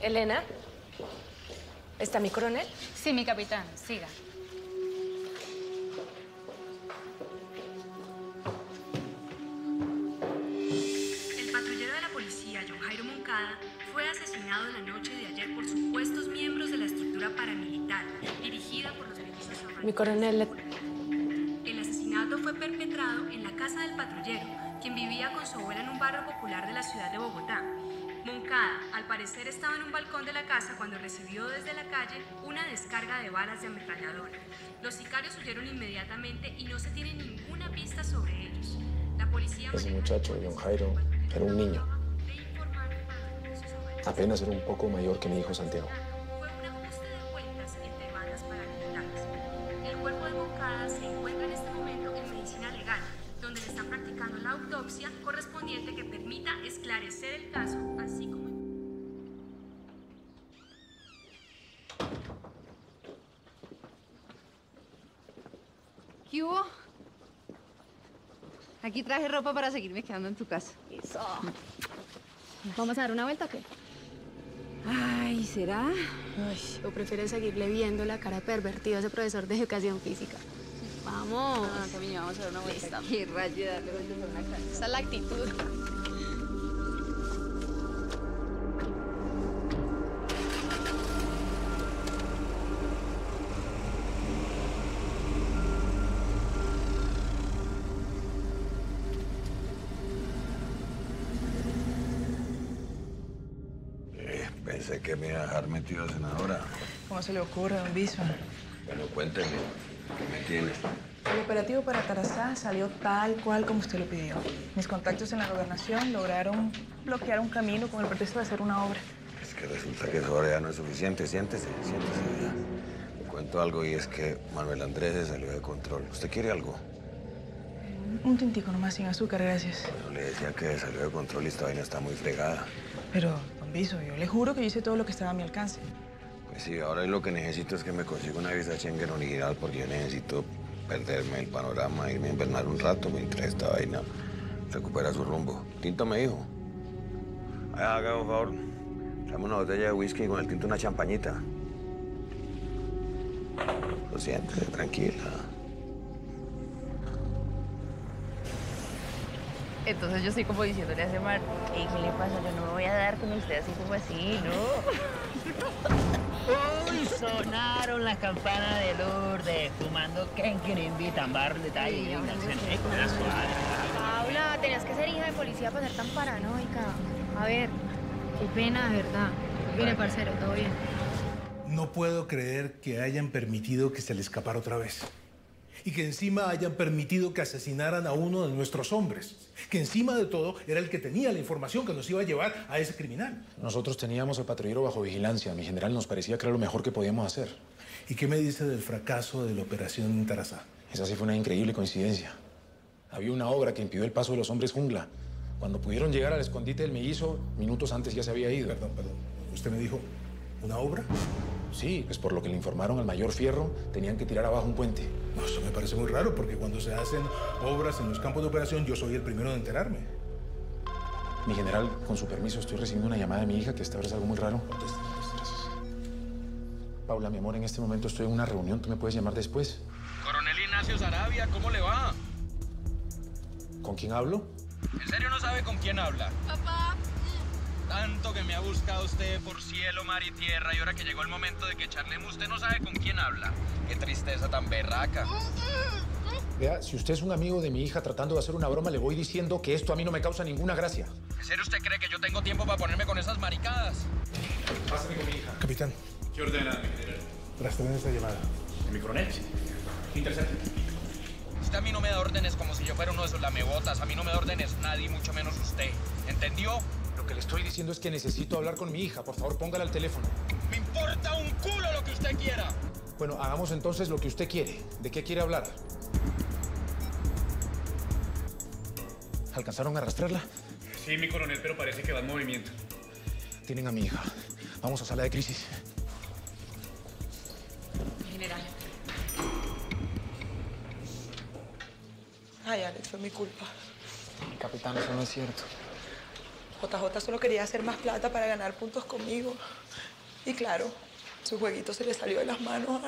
Elena, ¿está mi coronel? Sí, mi capitán, siga. El patrullero de la policía, John Jairo Moncada, fue asesinado la noche de ayer por supuestos miembros de la estructura paramilitar dirigida por los milicias Mi coronel, El asesinato fue perpetrado en la casa del patrullero, quien vivía con su abuela en un barrio popular de la ciudad de Bogotá. Moncada, al parecer, estaba en un balcón de la casa cuando recibió desde la calle una descarga de balas de ametralladora. Los sicarios huyeron inmediatamente y no se tiene ninguna pista sobre ellos. La policía Ese muchacho, John Jairo, era un niño. Apenas era un poco mayor que mi hijo Santiago. Aquí traje ropa para seguirme quedando en tu casa. Eso. ¿Vamos a dar una vuelta o qué? Ay, ¿será? ¿O prefieres seguirle viendo la cara pervertida a ese profesor de educación física? Vamos. Ah, vamos a dar una vuelta. Qué rayo de darle vueltas a una casa. Esa es la actitud. A senadora. ¿Cómo se le ocurre, don Bison? Bueno, cuénteme, ¿qué me tiene? El operativo para Tarazá salió tal cual como usted lo pidió. Mis contactos en la gobernación lograron bloquear un camino con el pretexto de hacer una obra. Es que resulta que eso ahora ya no es suficiente. Siéntese, siéntese ya. Le cuento algo y es que Manuel Andrés se salió de control. ¿Usted quiere algo? Un tintico nomás sin azúcar, gracias. Yo le decía que salió de control y esta vaina está muy fregada. Pero, don Biso, yo le juro que yo hice todo lo que estaba a mi alcance. Pues sí, ahora lo que necesito es que me consiga una visa Schengen original porque yo necesito perderme el panorama, irme a invernar un rato mientras esta vaina recupera su rumbo. Tinto me dijo. Ay, haga un favor, dame una botella de whisky y con el tinto una champañita. Lo siento, tranquila. Entonces yo estoy como diciéndole a ese man, "Ey, ¿qué le pasa? Yo no me voy a dar con usted así como así, ¿no? Uy, sonaron las campanas de Lourdes, fumando Kenkirimbi, tambar de talle y una Paula, tenías que ser hija de policía para ser tan paranoica. A ver, qué pena, de verdad. Mire, parcero, todo bien. No puedo creer que hayan permitido que se le escapara otra vez. Y que encima hayan permitido que asesinaran a uno de nuestros hombres. Que encima de todo era el que tenía la información que nos iba a llevar a ese criminal. Nosotros teníamos al patrullero bajo vigilancia. Mi general nos parecía que era lo mejor que podíamos hacer. ¿Y qué me dice del fracaso de la operación en Tarazá? Esa sí fue una increíble coincidencia. Había una obra que impidió el paso de los hombres jungla. Cuando pudieron llegar al escondite del mellizo, minutos antes ya se había ido. Perdón, perdón. ¿Usted me dijo una obra? Sí, pues por lo que le informaron al mayor Fierro, tenían que tirar abajo un puente. No, eso me parece muy raro porque cuando se hacen obras en los campos de operación yo soy el primero de enterarme. Mi general, con su permiso, estoy recibiendo una llamada de mi hija que esta hora es algo muy raro. Gracias. Paula, mi amor, en este momento estoy en una reunión. ¿Tú me puedes llamar después? Coronel Ignacio Sarabia, ¿cómo le va? ¿Con quién hablo? ¿En serio no sabe con quién habla? Papá. Tanto que me ha buscado usted por cielo, mar y tierra y ahora que llegó el momento de que charlemos, usted no sabe con quién habla. Qué tristeza tan berraca. Vea, si usted es un amigo de mi hija tratando de hacer una broma, le voy diciendo que esto a mí no me causa ninguna gracia. ¿En serio usted cree que yo tengo tiempo para ponerme con esas maricadas? Pásame con mi hija. Capitán, ¿Qué ordena, mi general? rastren esta llamada. ¿Mi coronel? Intercepte. Usted a mí no me da órdenes como si yo fuera uno de esos lamebotas. A mí no me da órdenes nadie, mucho menos usted. ¿Entendió? Lo que le estoy diciendo es que necesito hablar con mi hija. Por favor, póngala al teléfono. Me importa un culo lo que usted quiera. Bueno, hagamos entonces lo que usted quiere. ¿De qué quiere hablar? ¿Alcanzaron a arrastrarla? Sí, mi coronel, pero parece que va en movimiento. Tienen a mi hija. Vamos a sala de crisis. General. Ay, Alex, fue mi culpa. Capitán, eso no es cierto. JJ solo quería hacer más plata para ganar puntos conmigo. Y claro, su jueguito se le salió de las manos.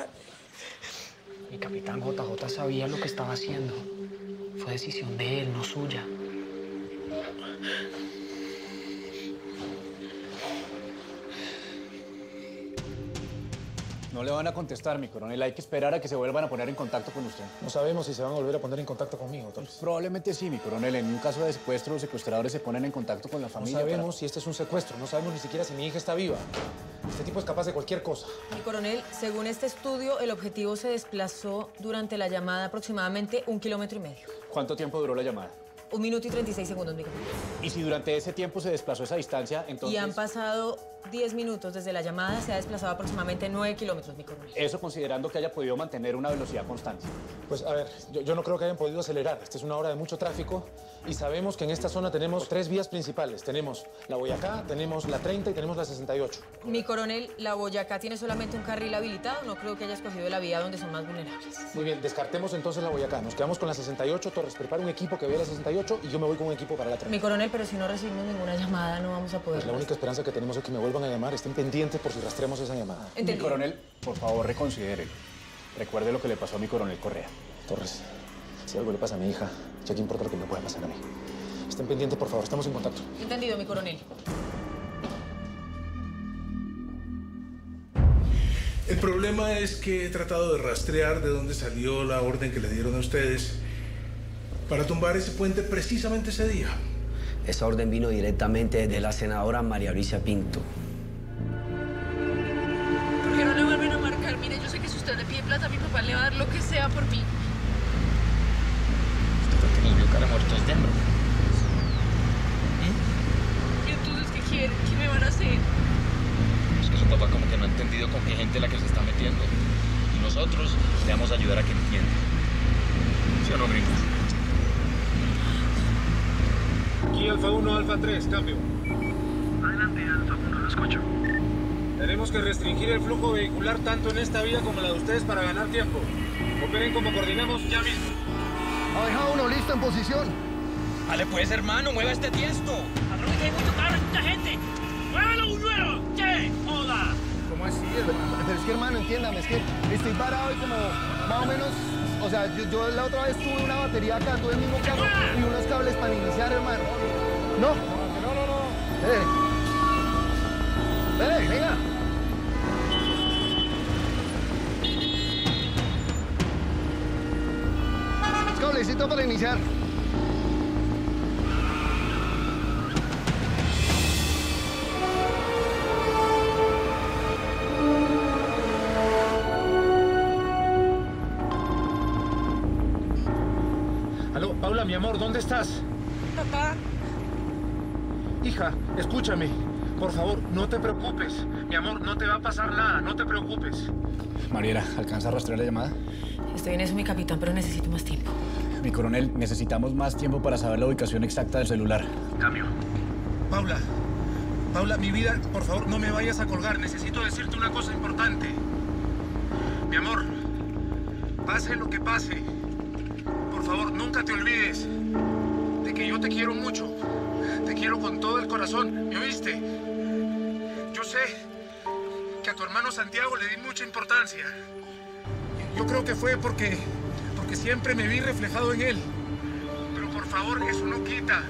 Mi capitán JJ sabía lo que estaba haciendo. Fue decisión de él, no suya. No le van a contestar, mi coronel. Hay que esperar a que se vuelvan a poner en contacto con usted. No sabemos si se van a volver a poner en contacto conmigo, Torres. Probablemente sí, mi coronel. En un caso de secuestro, los secuestradores se ponen en contacto con la No familia. sabemos si este es un secuestro. No sabemos ni siquiera si mi hija está viva. Este tipo es capaz de cualquier cosa. Mi coronel, según este estudio, el objetivo se desplazó durante la llamada aproximadamente un kilómetro y medio. ¿Cuánto tiempo duró la llamada? Un minuto y 36 segundos, mi coronel. Y si durante ese tiempo se desplazó esa distancia, entonces... Y han pasado 10 minutos desde la llamada, se ha desplazado aproximadamente 9 kilómetros, mi coronel. Eso considerando que haya podido mantener una velocidad constante. Pues a ver, yo, yo no creo que hayan podido acelerar. Esta es una hora de mucho tráfico y sabemos que en esta zona tenemos tres vías principales. Tenemos la Boyacá, tenemos la 30 y tenemos la 68. Mi coronel, la Boyacá tiene solamente un carril habilitado. No creo que haya escogido la vía donde son más vulnerables. Muy bien, descartemos entonces la Boyacá. Nos quedamos con la 68. Torres, prepara un equipo que vea la 68 y yo me voy con un equipo para la 30. Mi coronel, pero si no recibimos ninguna llamada, no vamos a poder. Pues la única esperanza que tenemos es que me vuelvan a llamar. Estén pendientes por si rastreamos esa llamada. Mi coronel, por favor, reconsidere. Recuerde lo que le pasó a mi coronel Correa. Torres, si algo le pasa a mi hija, ya que importa lo que me pueda pasar a mí. Estén pendientes, por favor. Estamos en contacto. Entendido, mi coronel. El problema es que he tratado de rastrear de dónde salió la orden que le dieron a ustedes para tumbar ese puente precisamente ese día. Esa orden vino directamente de la senadora María Alicia Pinto. Papá, le va a dar lo que sea por mí. Este niño cara muerto es dentro. ¿Y entonces qué quieren? ¿Qué me van a hacer? Es que su papá como que no ha entendido con qué gente la que se está metiendo. Y nosotros le vamos a ayudar a que entienda. ¿Sí o no, gringo? Aquí Alfa 1, Alfa 3, cambio. Adelante, Alfa 1, lo escucho. Tenemos que restringir el flujo vehicular tanto en esta vía como en la de ustedes para ganar tiempo. Operen como coordinamos ya mismo. Abeja 1, listo en posición. Dale pues, hermano, mueva este tiesto. Patrón, que hay mucho carro, mucha gente. ¡Muévelo, buñuelo! ¡Che! ¡Joda! ¿Cómo así? Pero es que, hermano, entiéndame, es que estoy parado y como más o menos... O sea, yo, yo la otra vez tuve una batería acá, tuve el mismo carro y unos cables para iniciar, hermano. No. No, no, no. Eh. Eh, venga. Cablecito para iniciar. Aló, Paula, mi amor, ¿dónde estás? Papá, Hija, escúchame. Por favor, no te preocupes. Mi amor, no te va a pasar nada, no te preocupes. Mariela, ¿alcanza a rastrear la llamada? Estoy en eso, mi capitán, pero necesito más tiempo. Mi coronel, necesitamos más tiempo para saber la ubicación exacta del celular. Cambio. Paula, Paula, mi vida, por favor, no me vayas a colgar. Necesito decirte una cosa importante. Mi amor, pase lo que pase, por favor, nunca te olvides de que yo te quiero mucho. Te quiero con todo el corazón, ¿me oíste? Yo sé que a tu hermano Santiago le di mucha importancia. Yo creo que fue porque, porque siempre me vi reflejado en él. Pero por favor, eso no quita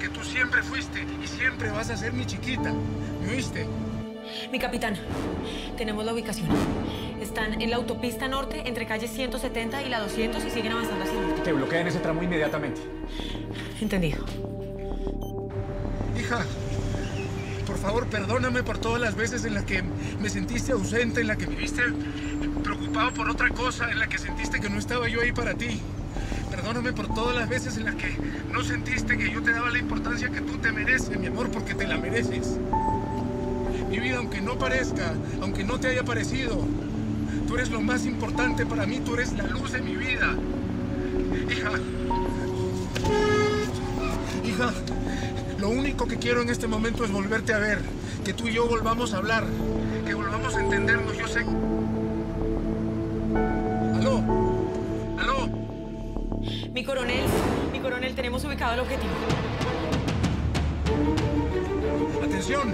que tú siempre fuiste y siempre vas a ser mi chiquita. ¿Me oíste? Mi capitán, tenemos la ubicación. Están en la autopista norte entre calle 170 y la 200 y siguen avanzando hacia el norte. Que bloqueen ese tramo inmediatamente. Entendido. Hija, favor, perdóname por todas las veces en las que me sentiste ausente, en la que me viste preocupado por otra cosa, en la que sentiste que no estaba yo ahí para ti. Perdóname por todas las veces en las que no sentiste que yo te daba la importancia que tú te mereces, mi amor, porque te la mereces. Mi vida, aunque no parezca, aunque no te haya parecido, tú eres lo más importante para mí, tú eres la luz de mi vida. Hija, hija, lo único que quiero en este momento es volverte a ver, que tú y yo volvamos a hablar, que volvamos a entendernos. Yo sé. ¿Aló? ¿Aló? Mi coronel, mi coronel, tenemos ubicado el objetivo. Atención,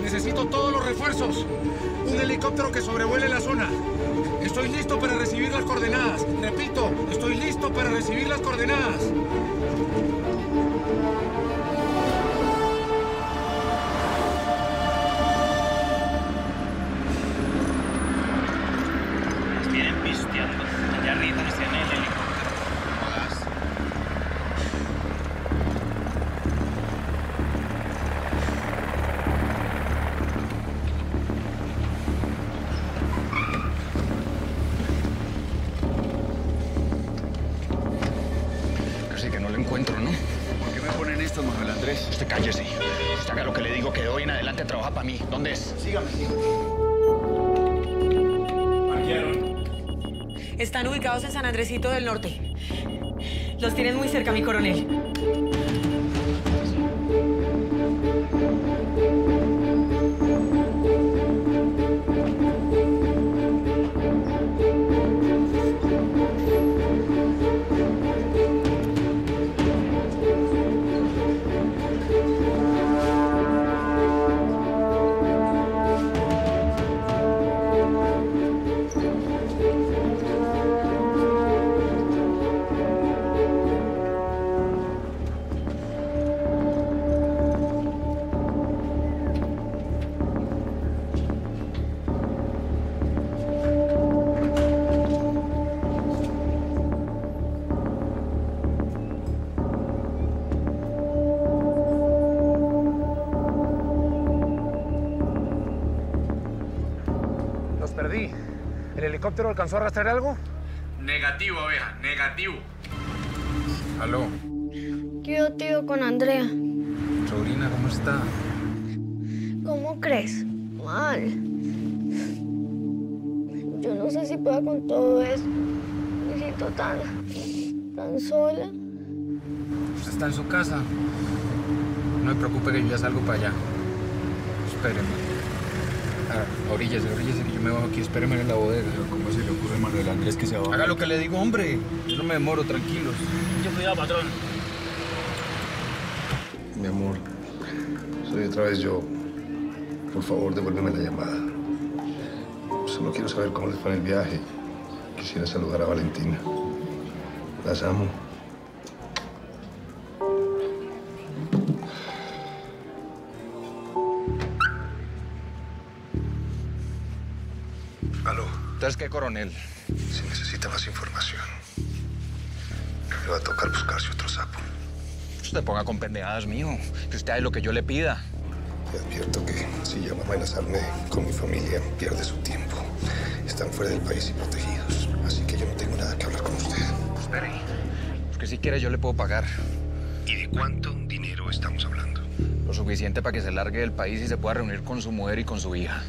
necesito todos los refuerzos. Un helicóptero que sobrevuele la zona. Estoy listo para recibir las coordenadas. Repito, estoy listo para recibir las coordenadas. San Andresito del Norte. Los tienen muy cerca, mi coronel. Helicóptero alcanzó a arrastrar algo? Negativo, abeja, negativo. Aló, Tío, tío, con Andrea. sobrina, ¿cómo está? ¿Cómo crees? Mal. Yo no sé si pueda con todo eso. Me siento tan. tan sola. Usted está en su casa. No me preocupe que yo ya salgo para allá. Espéreme. Oríllese, oríllese, que yo me bajo aquí. Espéreme en la bodega. ¿Cómo se le ocurre a Manuel Andrés que se va? Haga lo que le digo, hombre. Yo no me demoro, tranquilos. Yo cuidado, patrón. Mi amor, soy otra vez yo. Por favor, devuélveme la llamada. Solo quiero saber cómo les fue en el viaje. Quisiera saludar a Valentina. Las amo. ¿Entonces qué, coronel? Si necesita más información, le va a tocar buscarse otro sapo. Usted ponga con pendejadas, mío. Que usted haga lo que yo le pida. Te advierto que si llama a amenazarme con mi familia, pierde su tiempo. Están fuera del país y protegidos. Así que yo no tengo nada que hablar con usted. Espere. Porque si quiere yo le puedo pagar. ¿Y de cuánto dinero estamos hablando? Lo suficiente para que se largue del país y se pueda reunir con su mujer y con su hija.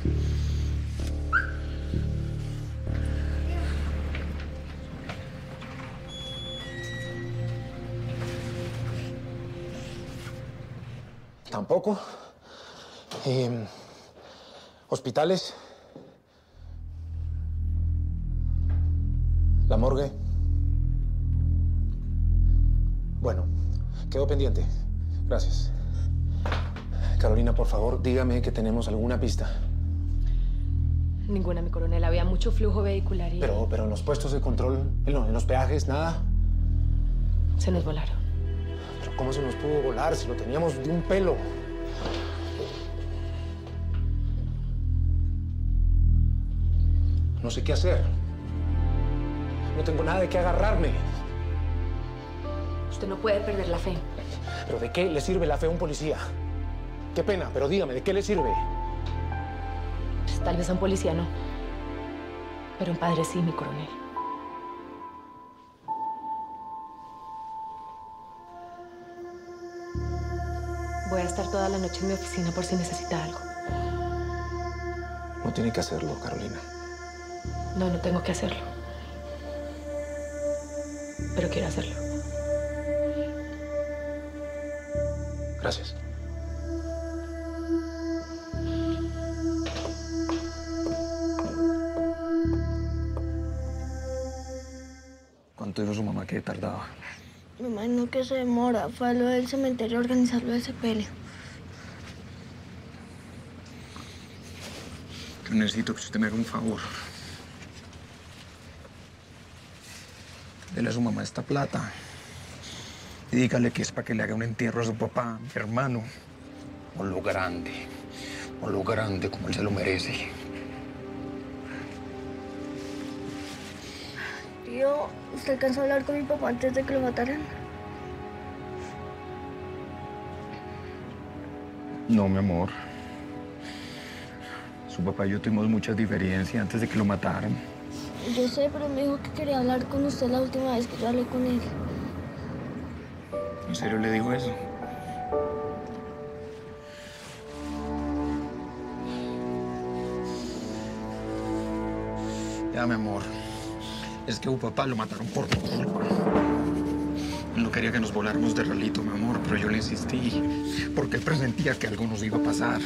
Tampoco. Eh, hospitales. La morgue. Bueno, quedo pendiente. Gracias. Carolina, por favor, dígame que tenemos alguna pista. Ninguna, mi coronel. Había mucho flujo vehicular y Pero, pero en los puestos de control, en lo- en los peajes, nada. se nos volaron. Pero ¿cómo se nos pudo volar si lo teníamos de un pelo? No sé qué hacer. No tengo nada de qué agarrarme. Usted no puede perder la fe. ¿Pero de qué le sirve la fe a un policía? Qué pena, pero dígame, ¿de qué le sirve? Pues, tal vez a un policía no. Pero un padre sí, mi coronel. Voy a estar toda la noche en mi oficina por si necesita algo. No tiene que hacerlo, Carolina. No, no tengo que hacerlo. Pero quiero hacerlo. Gracias. ¿Cuánto dijo su mamá que tardaba? Mamá, no que se demora. Fue a lo del cementerio a organizar lo del sepelio. Yo necesito que usted me haga un favor. Dele a su mamá esta plata. Y dígale que es para que le haga un entierro a su papá, mi hermano. O lo grande. O lo grande como él se lo merece. Tío, ¿usted alcanzó a hablar con mi papá antes de que lo mataran? No, mi amor. Su papá y yo tuvimos muchas diferencias antes de que lo mataran. Yo sé, pero me dijo que quería hablar con usted la última vez que yo hablé con él. ¿En serio le dijo eso? Ya, mi amor. Es que a tu papá lo mataron por tu culpa. No quería que nos voláramos de ralito, mi amor, pero yo le insistí. Porque él presentía que algo nos iba a pasar.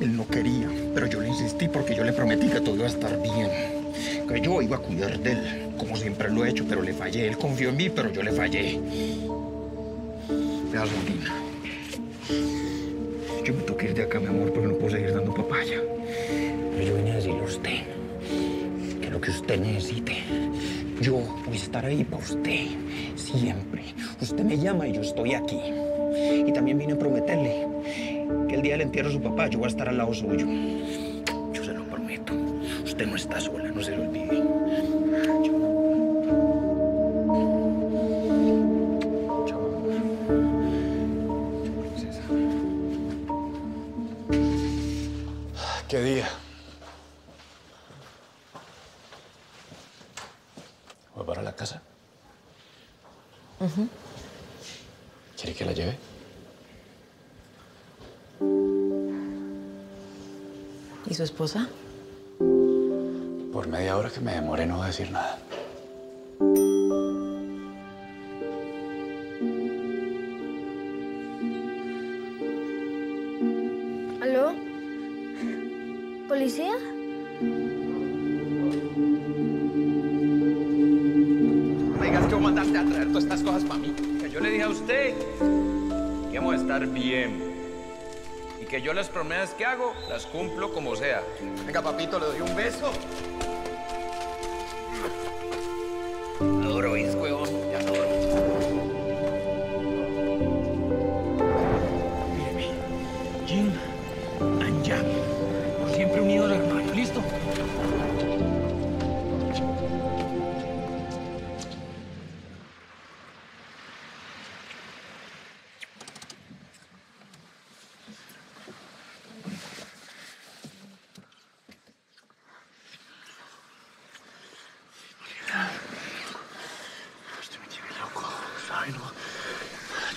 Él no quería, pero yo le insistí porque yo le prometí que todo iba a estar bien. Que yo iba a cuidar de él, como siempre lo he hecho, pero le fallé. Él confió en mí, pero yo le fallé. Vea. Yo me tengo ir de acá, mi amor, porque no puedo seguir dando papaya. Pero yo vine a decirle a usted que lo que usted necesite, yo voy a estar ahí para usted, siempre. Usted me llama y yo estoy aquí. Y también vine a prometerle que el día del entierro de su papá yo voy a estar al lado suyo. Yo se lo prometo. Usted no está sola, no se lo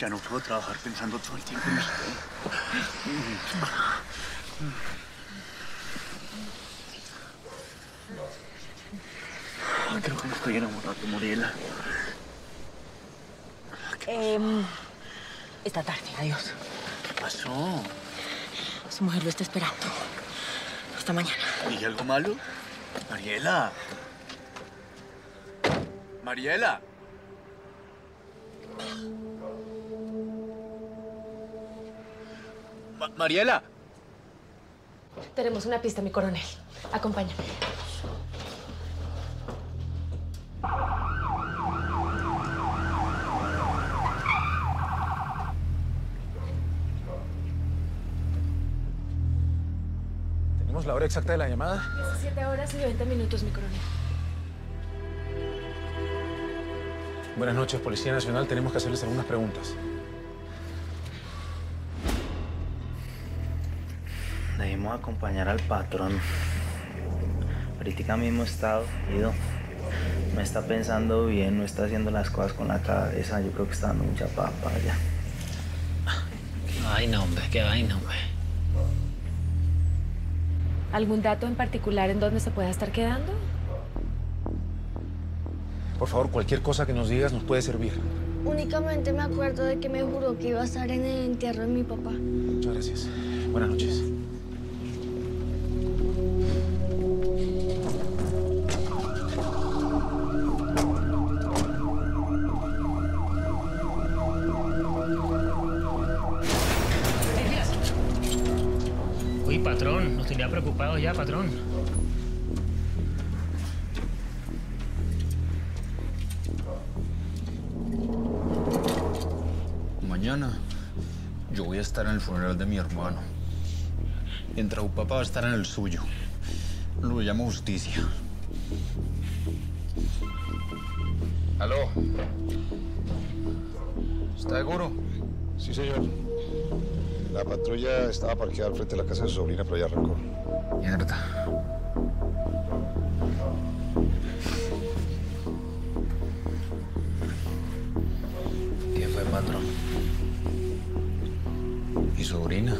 ya no puedo trabajar pensando todo el tiempo en usted. Creo que me estoy enamorado de Muriela. Em, esta tarde, adiós. ¿Qué pasó? Su mujer lo está esperando. Hasta mañana. ¿Dije algo malo? Mariela. Mariela. Mariela. Tenemos una pista, mi coronel. Acompáñame. ¿Tenemos la hora exacta de la llamada? 17 horas y 20 minutos, mi coronel. Buenas noches, Policía Nacional. Tenemos que hacerles algunas preguntas. Acompañar al patrón. Ahorita mismo estado ido. No está pensando bien, no está haciendo las cosas con la cabeza. Yo creo que está dando mucha papa ya. Qué vaina, hombre, qué vaina, hombre. ¿Algún dato en particular en dónde se pueda estar quedando? Por favor, cualquier cosa que nos digas nos puede servir. Únicamente me acuerdo de que me juró que iba a estar en el entierro de mi papá. Muchas gracias. Buenas noches. Patrón. Mañana yo voy a estar en el funeral de mi hermano. Mientras su papá va a estar en el suyo. Lo llamo justicia. ¿Aló? ¿Está seguro? Sí, señor. La patrulla estaba parqueada al frente de la casa de su sobrina, pero ya arrancó. Mierda. ¿Qué fue, patrón? Mi sobrina.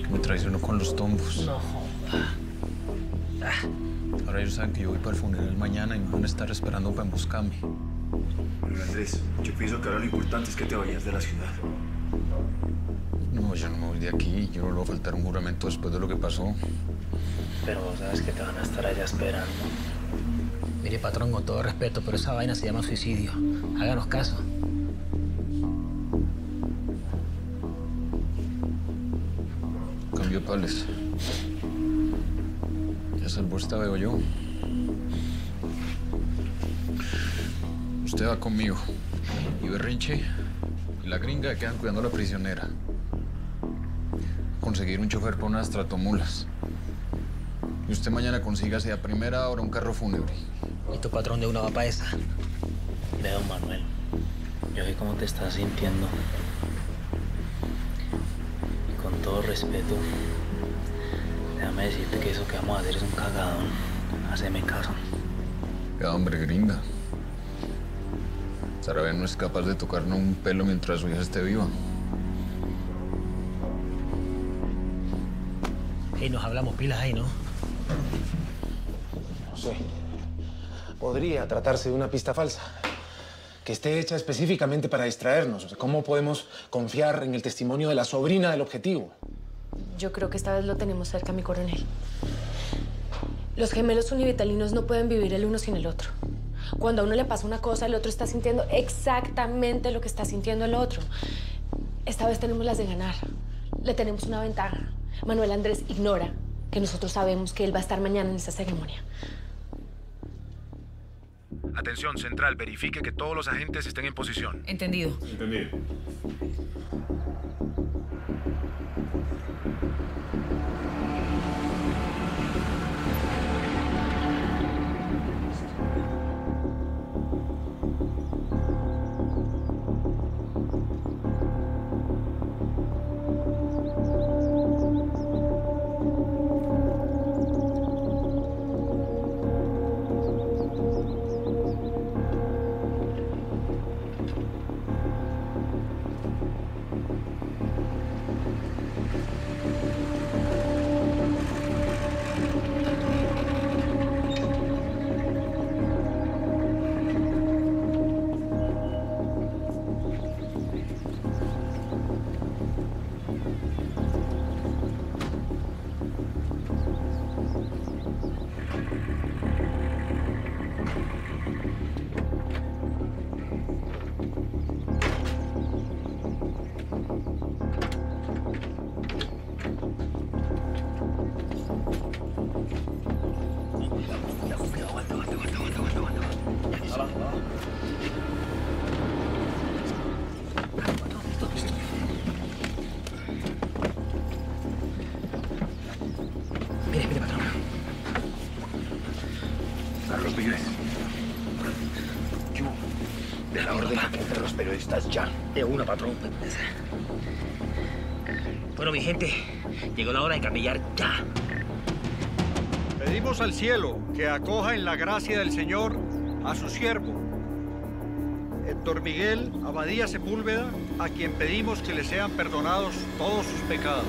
Que me traicionó con los tombos. No joda. Ahora ellos saben que yo voy para el funeral mañana y me van a estar esperando para emboscarme. Pero Andrés, yo pienso que ahora lo importante es que te vayas de la ciudad. No, yo no me voy de aquí. Yo no le voy a faltar un juramento después de lo que pasó. Pero vos sabes que te van a estar allá esperando. Mire, patrón, con todo respeto, pero esa vaina se llama suicidio. Háganos caso. Cambio pales. Ya salvó esta veo yo. Usted va conmigo. Y Berrinche y la gringa quedan cuidando a la prisionera. Conseguir un chofer con unas tratomulas. Y usted mañana consígase a primera hora un carro fúnebre. ¿Y tu patrón de una va para esa? Mira, don Manuel, yo vi cómo te estás sintiendo. Y con todo respeto, déjame decirte que eso que vamos a hacer es un cagadón. Haceme caso. Ya, hombre, gringa. Sarabia no es capaz de tocarnos un pelo mientras su hija esté viva. Y nos hablamos pilas ahí, ¿no? No sé. Podría tratarse de una pista falsa. Que esté hecha específicamente para distraernos. O sea, ¿Cómo podemos confiar en el testimonio de la sobrina del objetivo? Yo creo que esta vez lo tenemos cerca, mi coronel. Los gemelos univitalinos no pueden vivir el uno sin el otro. Cuando a uno le pasa una cosa, el otro está sintiendo exactamente lo que está sintiendo el otro. Esta vez tenemos las de ganar. Le tenemos una ventaja. Manuel Andrés ignora que nosotros sabemos que él va a estar mañana en esa ceremonia. Atención, central, verifique que todos los agentes estén en posición. Entendido. Entendido. Periodistas ya. De una, patrón. Bueno, mi gente, llegó la hora de camillar ya. Pedimos al cielo que acoja en la gracia del Señor a su siervo, Héctor Miguel Abadía Sepúlveda, a quien pedimos que le sean perdonados todos sus pecados.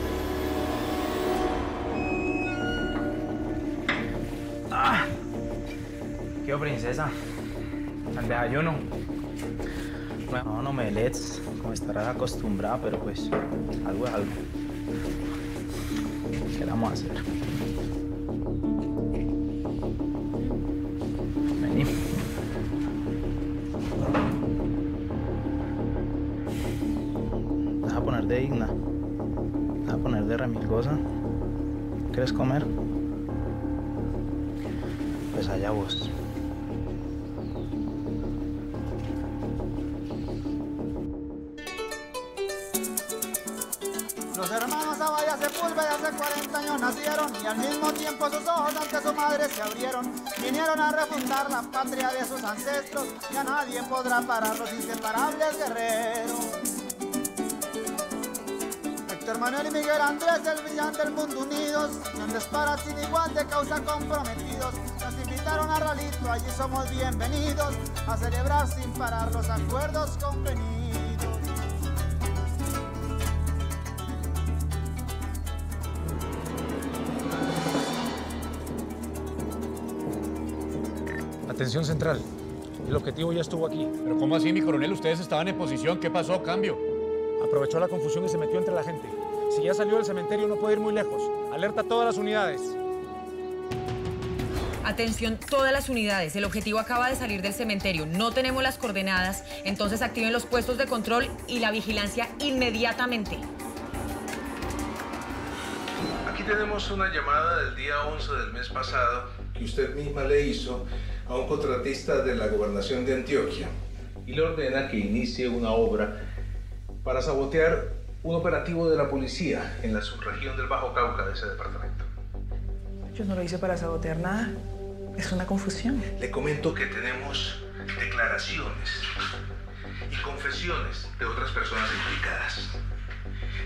Ah. ¿Qué princesa? Al desayuno. No, no me lees, como estarás acostumbrada, pero pues algo es algo. ¿Qué vamos a hacer? Vení. Vas a poner de digna. Vas a poner de remilgosa. quieres comer? Pues allá vos. Y al mismo tiempo sus ojos ante su madre se abrieron. Vinieron a refundar la patria de sus ancestros y a nadie podrá parar los inseparables guerreros. Héctor Manuel y Miguel Andrés, el brillante del mundo unidos, grandes para sin igual de causa comprometidos. Nos invitaron a Ralito, allí somos bienvenidos a celebrar sin parar los acuerdos convenidos. Atención central. El objetivo ya estuvo aquí. Pero ¿cómo así, mi coronel? Ustedes estaban en posición. ¿Qué pasó? Cambio. Aprovechó la confusión y se metió entre la gente. Si ya salió del cementerio no puede ir muy lejos. Alerta a todas las unidades. Atención, todas las unidades. El objetivo acaba de salir del cementerio. No tenemos las coordenadas, entonces activen los puestos de control y la vigilancia inmediatamente. Aquí tenemos una llamada del día 11 del mes pasado que usted misma le hizo a un contratista de la gobernación de Antioquia y le ordena que inicie una obra para sabotear un operativo de la policía en la subregión del Bajo Cauca de ese departamento. Yo no lo hice para sabotear nada. Es una confusión. Le comento que tenemos declaraciones y confesiones de otras personas implicadas.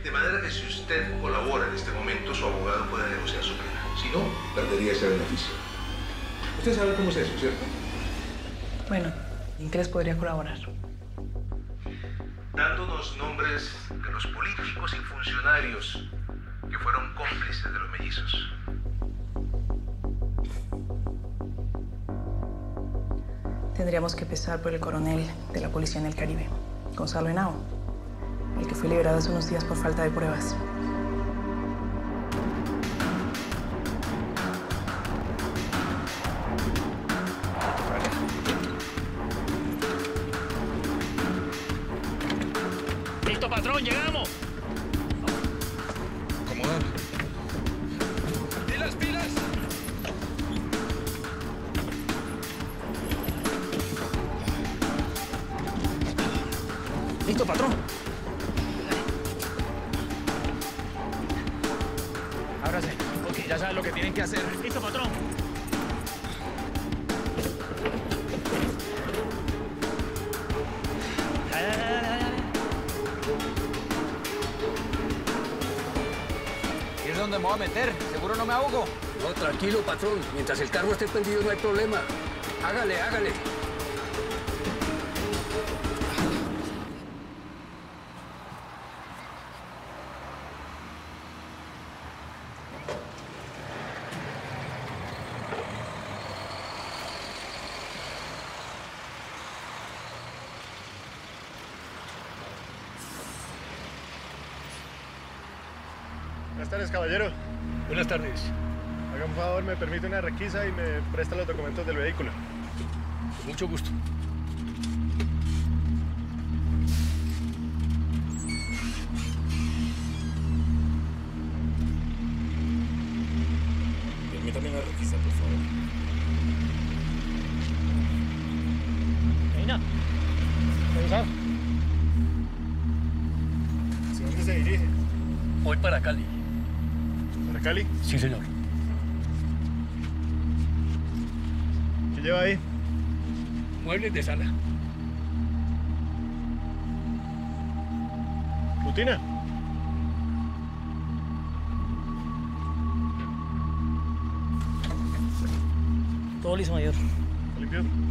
De manera que si usted colabora en este momento, su abogado puede negociar su pena. Si no, perdería ese beneficio. Usted sabe cómo es eso, ¿cierto? Bueno, ¿en qué les podría colaborar? Dándonos nombres de los políticos y funcionarios que fueron cómplices de los mellizos. Tendríamos que empezar por el coronel de la policía en el Caribe, Gonzalo Henao, el que fue liberado hace unos días por falta de pruebas. Voy a meter? ¿Seguro no me ahogo? No, tranquilo, patrón. Mientras el carro esté prendido no hay problema. Hágale, hágale. Buenas tardes, caballero. Buenas tardes. Haga un favor, me permite una requisa y me presta los documentos del vehículo. Con mucho gusto. Sí, señor. ¿Qué lleva ahí? Muebles de sala. ¿Rutina? Todo listo, mayor. ¿Está limpio?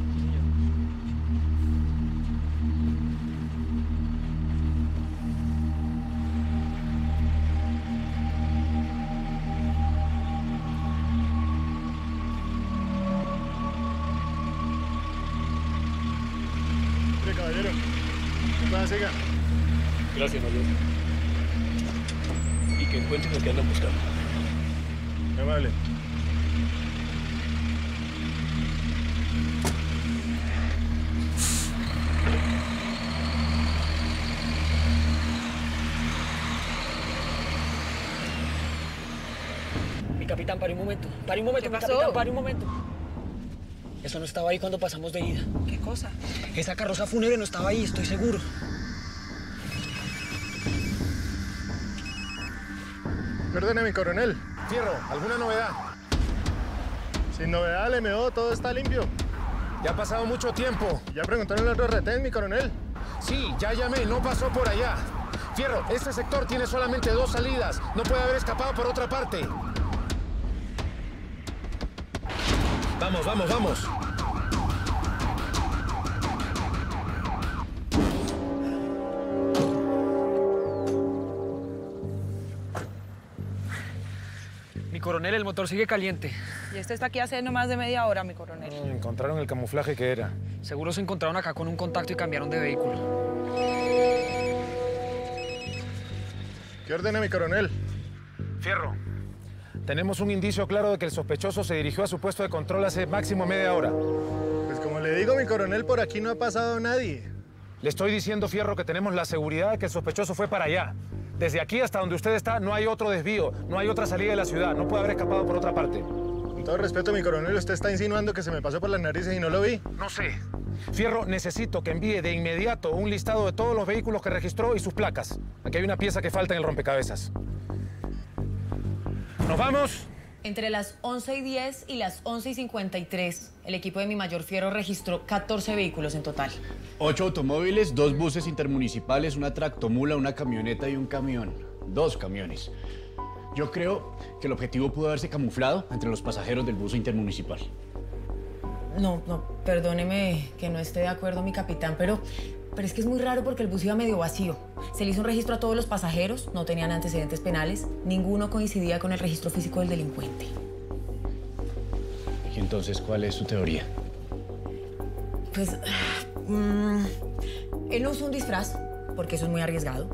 Gracias. Y que encuentren lo que andan buscando. Qué amable. capitán, pare un momento. Pare un momento, ¿Qué mi pasó? capitán, pare un momento. Eso no estaba ahí cuando pasamos de ida. ¿Qué cosa? Esa carroza fúnebre no estaba ahí, estoy seguro. Mi coronel. Fierro, ¿alguna novedad? Sin novedad, el MO, todo está limpio. Ya ha pasado mucho tiempo. Ya preguntaron el otro retén, mi coronel. Sí, ya llamé, no pasó por allá. Fierro, este sector tiene solamente dos salidas. No puede haber escapado por otra parte. Vamos, vamos, vamos. Coronel, el motor sigue caliente. Y este está aquí hace no más de media hora, mi coronel. Encontraron el camuflaje que era. Seguro se encontraron acá con un contacto y cambiaron de vehículo. ¿Qué ordena, mi coronel? Fierro, tenemos un indicio claro de que el sospechoso se dirigió a su puesto de control hace máximo media hora. Pues como le digo, mi coronel, por aquí no ha pasado nadie. Le estoy diciendo, Fierro, que tenemos la seguridad de que el sospechoso fue para allá. Desde aquí hasta donde usted está no hay otro desvío, no hay otra salida de la ciudad, no puede haber escapado por otra parte. Con todo respeto, mi coronel, usted está insinuando que se me pasó por las narices y no lo vi. No sé. Fierro, necesito que envíe de inmediato un listado de todos los vehículos que registró y sus placas. Aquí hay una pieza que falta en el rompecabezas. ¿Nos vamos? Entre las 11 y 10 y las 11 y 53, el equipo de mi mayor Fierro registró 14 vehículos en total. Ocho automóviles, dos buses intermunicipales, una tractomula, una camioneta y un camión. Dos camiones. Yo creo que el objetivo pudo haberse camuflado entre los pasajeros del bus intermunicipal. No, no, perdóneme que no esté de acuerdo, mi capitán, pero, pero es que es muy raro porque el bus iba medio vacío. Se le hizo un registro a todos los pasajeros, no tenían antecedentes penales, ninguno coincidía con el registro físico del delincuente. ¿Y entonces cuál es su teoría? Pues, mm, él no usó un disfraz, porque eso es muy arriesgado.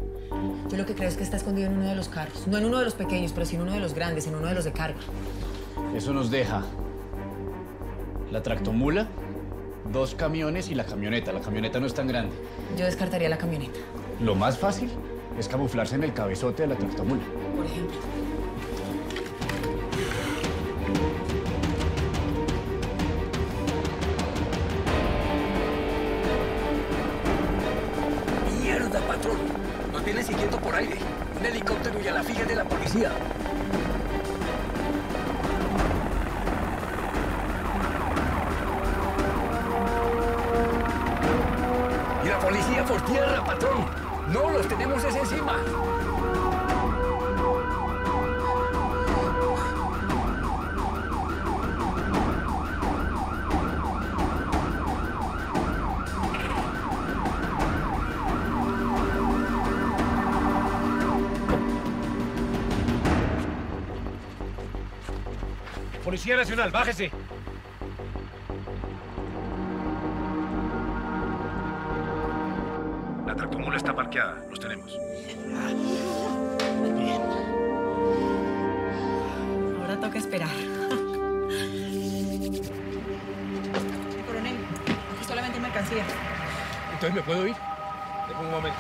Yo lo que creo es que está escondido en uno de los carros. No en uno de los pequeños, pero sí en uno de los grandes, en uno de los de carga. Eso nos deja la tractomula, dos camiones y la camioneta. La camioneta no es tan grande. Yo descartaría la camioneta, Lo más fácil es camuflarse en el cabezote de la tractomula. por ejemplo. Policía por tierra, patrón. No los tenemos ese encima. Policía Nacional, bájese. Esperar. Coronel, aquí solamente hay mercancía. Entonces, ¿me puedo ir? Denme un momento.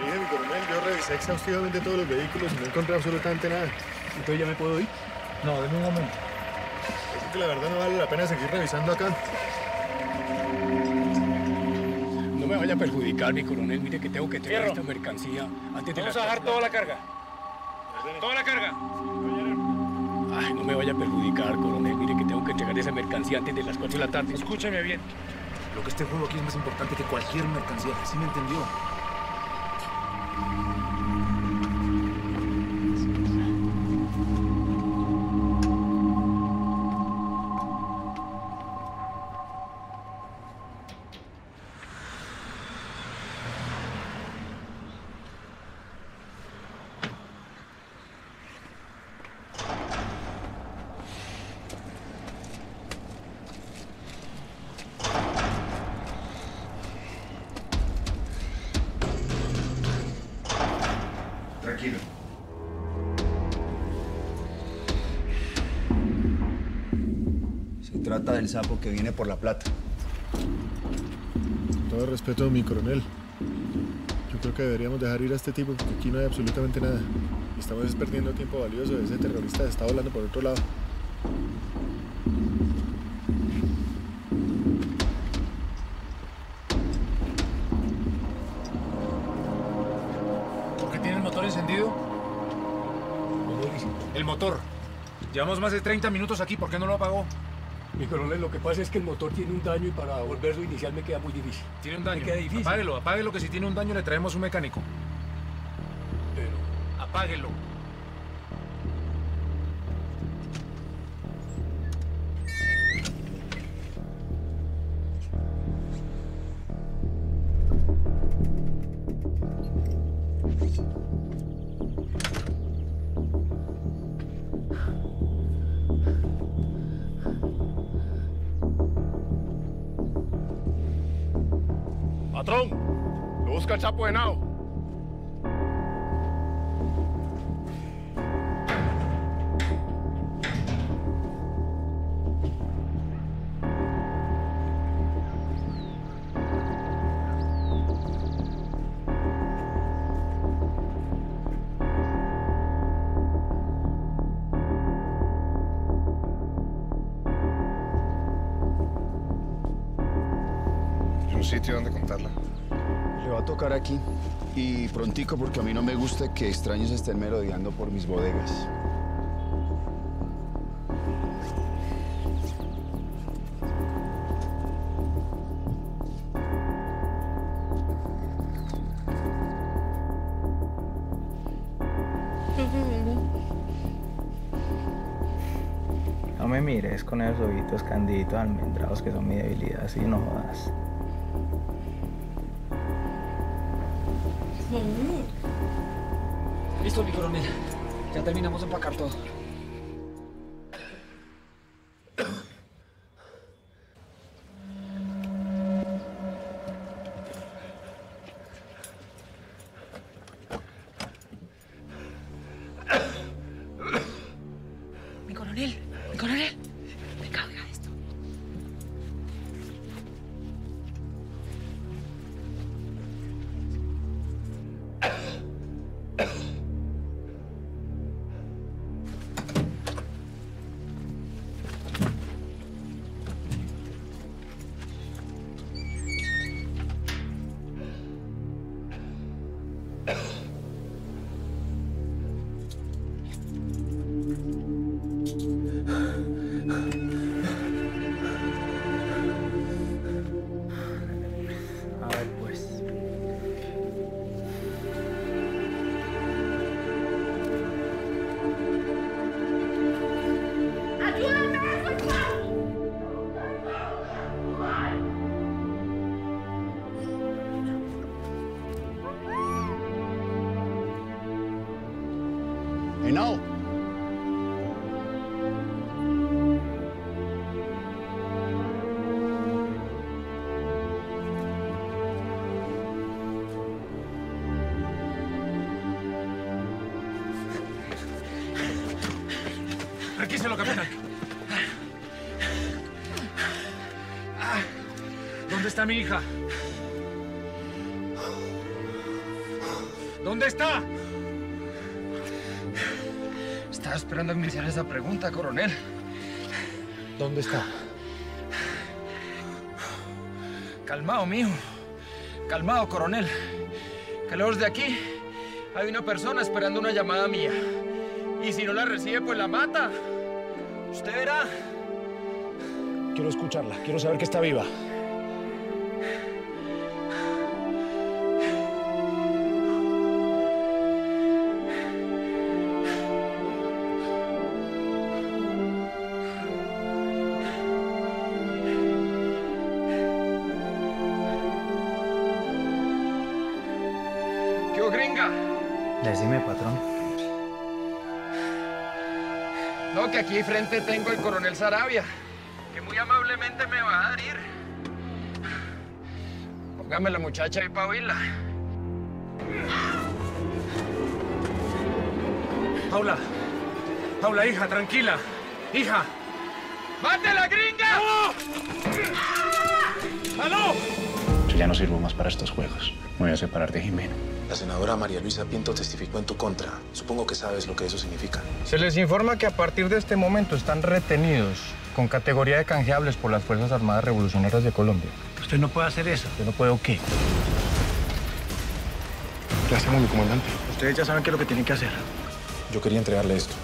Le dije, mi coronel, yo revisé exhaustivamente todos los vehículos y no encontré absolutamente nada. Entonces, ¿ya me puedo ir? No, denme un momento. Es que la verdad no vale la pena seguir revisando acá. No me vaya a perjudicar, mi coronel. Mire que tengo que entregar Fierro. esta mercancía antes de Vamos a bajar cuatro. toda la carga. Toda la carga. Me vaya a perjudicar, coronel. Mire que tengo que entregar esa mercancía antes de las 4 de la tarde. Escúchame bien. Lo que este juego aquí es más importante que cualquier mercancía. ¿Sí me entendió? Sapo que viene por la plata. Con todo respeto, mi coronel. Yo creo que deberíamos dejar ir a este tipo porque aquí no hay absolutamente nada. Estamos perdiendo tiempo valioso. Ese terrorista está volando por otro lado. ¿Por qué tiene el motor encendido? El motor. Llevamos más de 30 minutos aquí. ¿Por qué no lo apagó? Mi coronel, lo que pasa es que el motor tiene un daño y para volverlo a iniciar me queda muy difícil. Tiene un daño. Me queda difícil. Apáguelo, apáguelo, que si tiene un daño le traemos un mecánico. Pero... Apáguelo. Lo busca el Chapo Porque a mí no me gusta que extraños estén merodeando por mis bodegas. No me mires con esos ojitos candiditos almendrados que son mi debilidad, así no jodas. Listo, mi coronel. Ya terminamos de empacar todo. Está mi hija? ¿Dónde está? Estaba esperando a que me hiciera esa pregunta, coronel. ¿Dónde está? Calmado, mijo. Calmado, coronel. Que lejos de aquí hay una persona esperando una llamada mía. Y si no la recibe, pues la mata. Usted verá. Quiero escucharla. Quiero saber que está viva. Decime, patrón. No, que aquí frente tengo el coronel Sarabia, que muy amablemente me va a dar ir. Póngame la muchacha ahí para oírla. Paula. Paula, hija, tranquila. Hija. ¡Mátela, gringa! ¡Aló! ya no sirvo más para estos juegos. Me voy a separar de Jimena. La senadora María Luisa Pinto testificó en tu contra. Supongo que sabes lo que eso significa. Se les informa que a partir de este momento están retenidos con categoría de canjeables por las Fuerzas Armadas Revolucionarias de Colombia. Usted no puede hacer eso. ¿Yo no puedo qué? ¿Qué hacemos, mi comandante? Ustedes ya saben qué es lo que tienen que hacer. Yo quería entregarle esto.